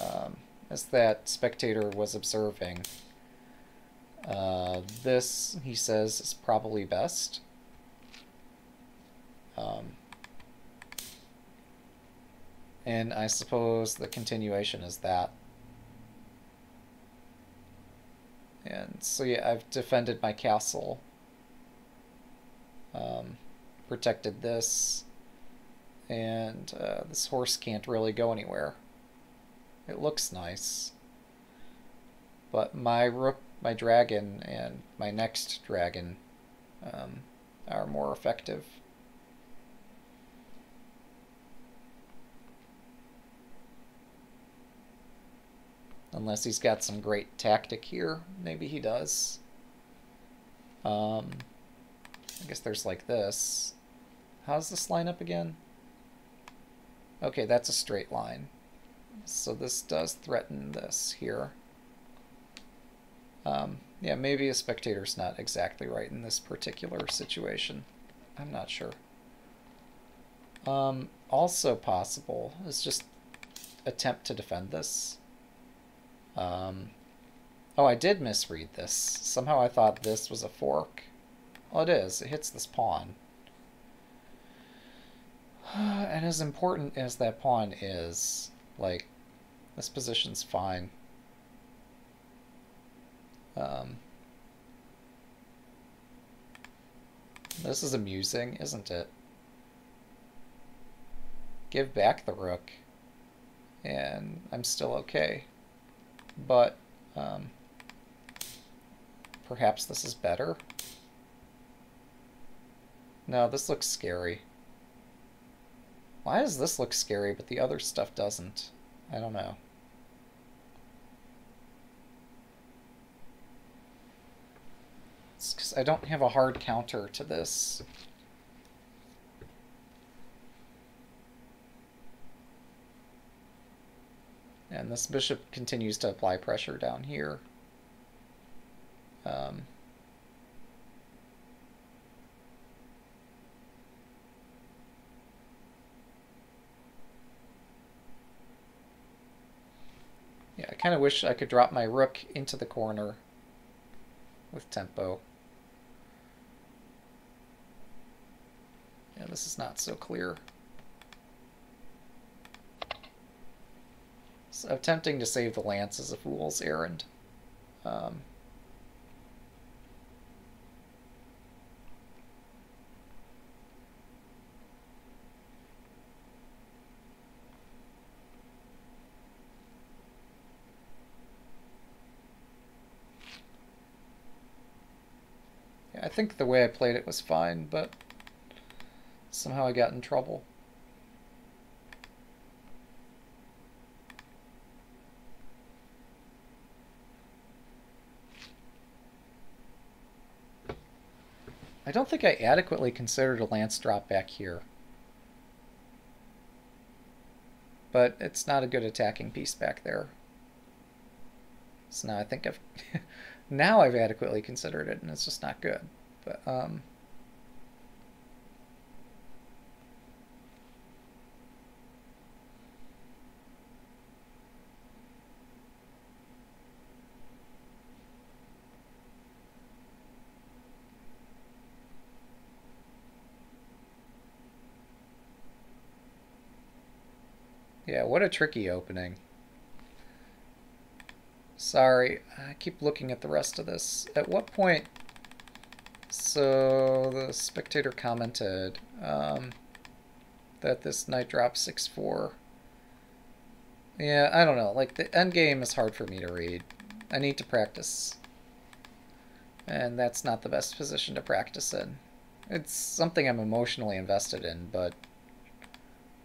um, as that spectator was observing, uh, this, he says, is probably best. Um, and I suppose the continuation is that. And so yeah, I've defended my castle. Um, protected this. And uh, this horse can't really go anywhere. It looks nice. But my rook, my dragon, and my next dragon um, are more effective. Unless he's got some great tactic here. Maybe he does. Um, I guess there's like this. How's this line up again? Okay, that's a straight line. So this does threaten this here. Um, yeah, maybe a spectator's not exactly right in this particular situation. I'm not sure. Um, also possible is just attempt to defend this. Um, oh, I did misread this. Somehow I thought this was a fork. Well, it is. It hits this pawn. and as important as that pawn is, like, this position's fine. Um, this is amusing, isn't it? Give back the rook, and I'm still okay but um, perhaps this is better. No, this looks scary. Why does this look scary, but the other stuff doesn't? I don't know. It's because I don't have a hard counter to this. And this bishop continues to apply pressure down here. Um, yeah, I kind of wish I could drop my rook into the corner with tempo. Yeah, this is not so clear. So attempting to save the lance is a fool's errand. Um, I think the way I played it was fine, but somehow I got in trouble. I don't think I adequately considered a lance drop back here. But it's not a good attacking piece back there. So now I think I've... now I've adequately considered it, and it's just not good. But, um... Yeah, what a tricky opening. Sorry, I keep looking at the rest of this. At what point... So, the spectator commented um, that this knight drops 6-4. Yeah, I don't know. Like, the end game is hard for me to read. I need to practice. And that's not the best position to practice in. It's something I'm emotionally invested in, but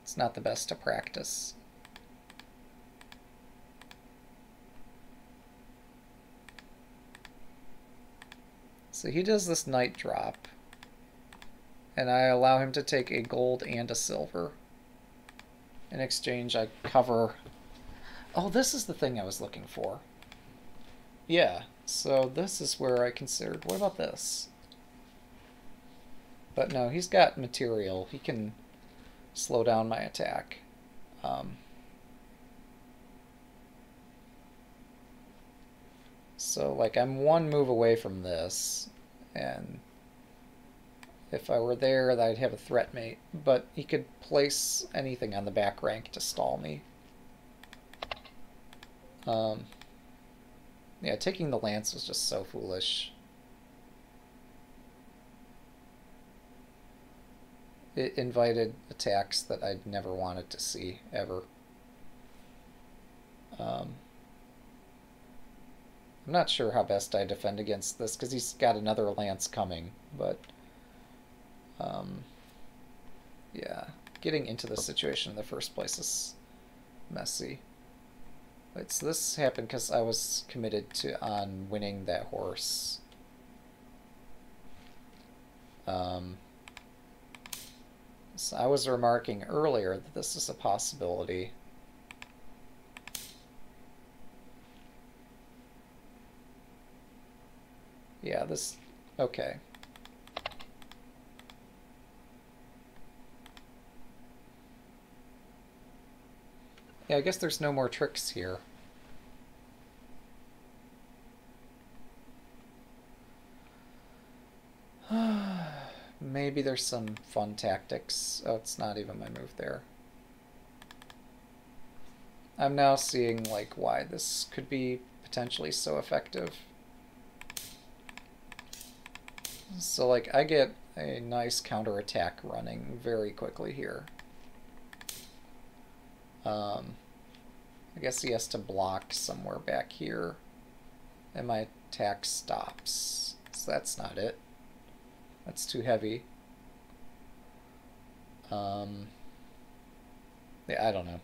it's not the best to practice. So he does this knight drop. And I allow him to take a gold and a silver. In exchange, I cover... Oh, this is the thing I was looking for. Yeah, so this is where I considered... What about this? But no, he's got material. He can slow down my attack. Um, so, like, I'm one move away from this, and if I were there, I'd have a threat mate. But he could place anything on the back rank to stall me. Um, yeah, taking the lance was just so foolish. it invited attacks that I'd never wanted to see ever. Um, I'm not sure how best I defend against this because he's got another lance coming, but um, yeah, getting into the situation in the first place is messy. Wait, so this happened because I was committed to on winning that horse. Um, so I was remarking earlier that this is a possibility. Yeah, this... okay. Yeah, I guess there's no more tricks here. Maybe there's some fun tactics. Oh, it's not even my move there. I'm now seeing like why this could be potentially so effective. So like I get a nice counter attack running very quickly here. Um, I guess he has to block somewhere back here. And my attack stops. So that's not it. That's too heavy. Um, yeah, I don't know.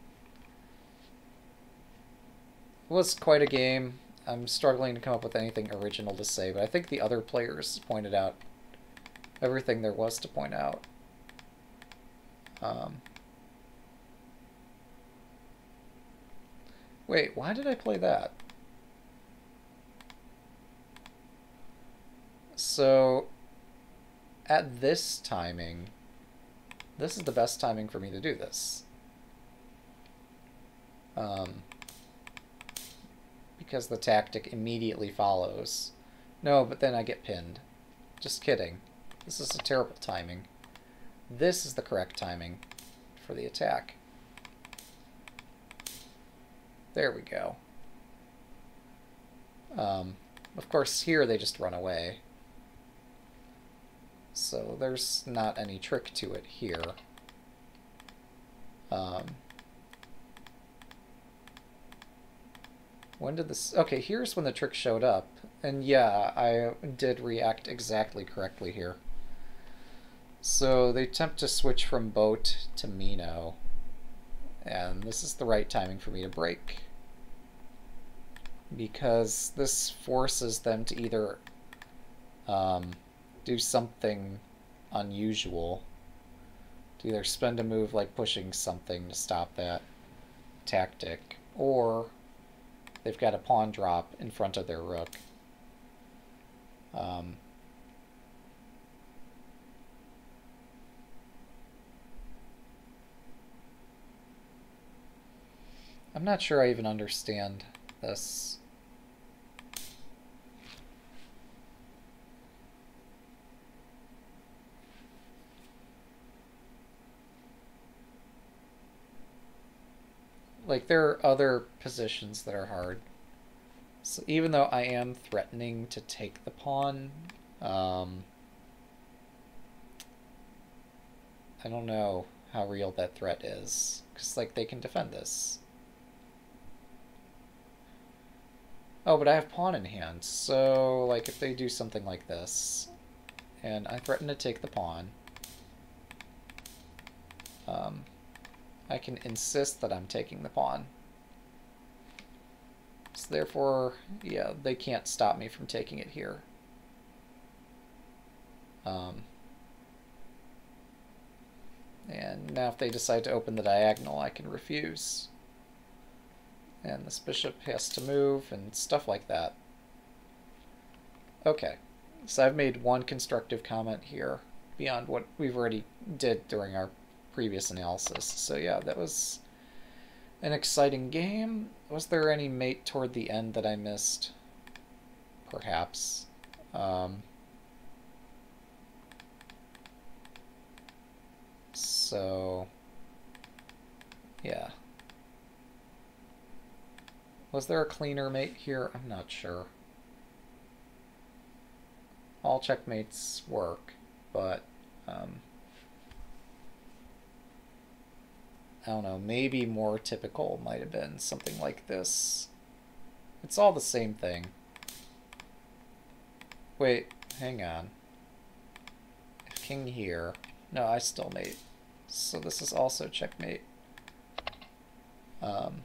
It was quite a game. I'm struggling to come up with anything original to say, but I think the other players pointed out everything there was to point out. Um, wait, why did I play that? So, at this timing, this is the best timing for me to do this. Um, because the tactic immediately follows. No, but then I get pinned. Just kidding. This is a terrible timing. This is the correct timing for the attack. There we go. Um, of course, here they just run away. So there's not any trick to it here. Um, when did this... Okay, here's when the trick showed up. And yeah, I did react exactly correctly here. So they attempt to switch from boat to Mino. And this is the right timing for me to break. Because this forces them to either um, do something unusual. To either spend a move like pushing something to stop that tactic, or they've got a pawn drop in front of their rook. Um, I'm not sure I even understand this. Like, there are other positions that are hard. So even though I am threatening to take the pawn, um, I don't know how real that threat is. Because, like, they can defend this. Oh, but I have pawn in hand, so, like, if they do something like this, and I threaten to take the pawn, um, I can insist that I'm taking the pawn. So therefore, yeah, they can't stop me from taking it here. Um, and now if they decide to open the diagonal, I can refuse. And this bishop has to move and stuff like that. Okay, so I've made one constructive comment here beyond what we've already did during our previous analysis. So yeah, that was an exciting game. Was there any mate toward the end that I missed? Perhaps. Um, so, yeah. Was there a cleaner mate here? I'm not sure. All checkmates work, but um, I don't know, maybe more typical might have been something like this. It's all the same thing. Wait, hang on. King here... No, I still mate. So this is also checkmate. Um,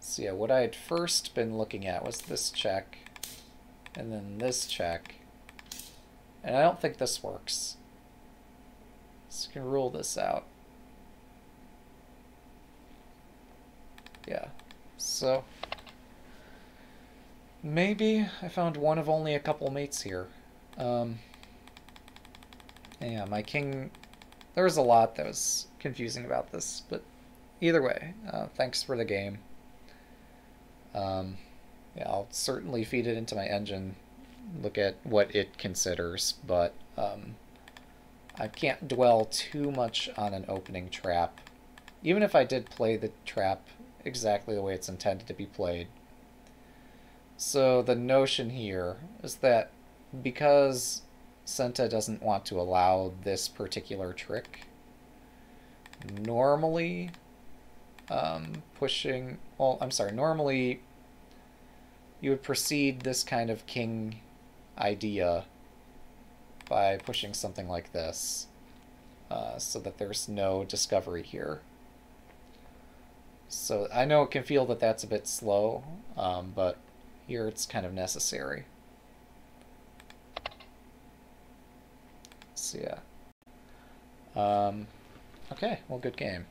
so yeah, what I had first been looking at was this check, and then this check, and I don't think this works. So can rule this out. Yeah. So maybe I found one of only a couple mates here. Um, yeah, my king. There was a lot that was confusing about this, but either way, uh, thanks for the game. Um, yeah, I'll certainly feed it into my engine look at what it considers, but um, I can't dwell too much on an opening trap. Even if I did play the trap exactly the way it's intended to be played. So the notion here is that because Sente doesn't want to allow this particular trick, normally um, pushing, well, I'm sorry, normally you would proceed this kind of king idea by pushing something like this uh, so that there's no discovery here. So I know it can feel that that's a bit slow, um, but here it's kind of necessary. So yeah. Um, okay, well, good game.